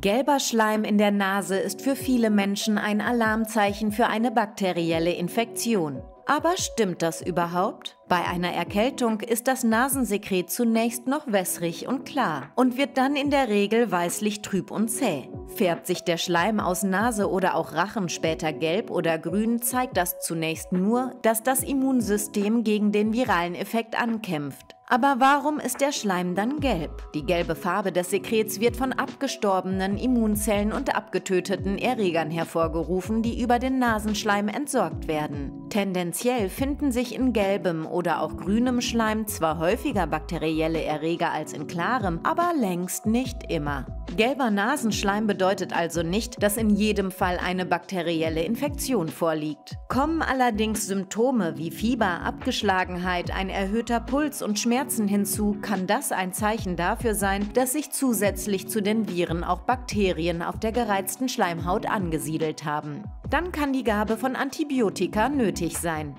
Gelber Schleim in der Nase ist für viele Menschen ein Alarmzeichen für eine bakterielle Infektion. Aber stimmt das überhaupt? Bei einer Erkältung ist das Nasensekret zunächst noch wässrig und klar und wird dann in der Regel weißlich trüb und zäh. Färbt sich der Schleim aus Nase oder auch Rachen später gelb oder grün, zeigt das zunächst nur, dass das Immunsystem gegen den viralen Effekt ankämpft. Aber warum ist der Schleim dann gelb? Die gelbe Farbe des Sekrets wird von abgestorbenen Immunzellen und abgetöteten Erregern hervorgerufen, die über den Nasenschleim entsorgt werden. Tendenziell finden sich in gelbem oder auch grünem Schleim zwar häufiger bakterielle Erreger als in klarem, aber längst nicht immer. Gelber Nasenschleim bedeutet also nicht, dass in jedem Fall eine bakterielle Infektion vorliegt. Kommen allerdings Symptome wie Fieber, Abgeschlagenheit, ein erhöhter Puls und Schmerzen hinzu, kann das ein Zeichen dafür sein, dass sich zusätzlich zu den Viren auch Bakterien auf der gereizten Schleimhaut angesiedelt haben. Dann kann die Gabe von Antibiotika nötig sein.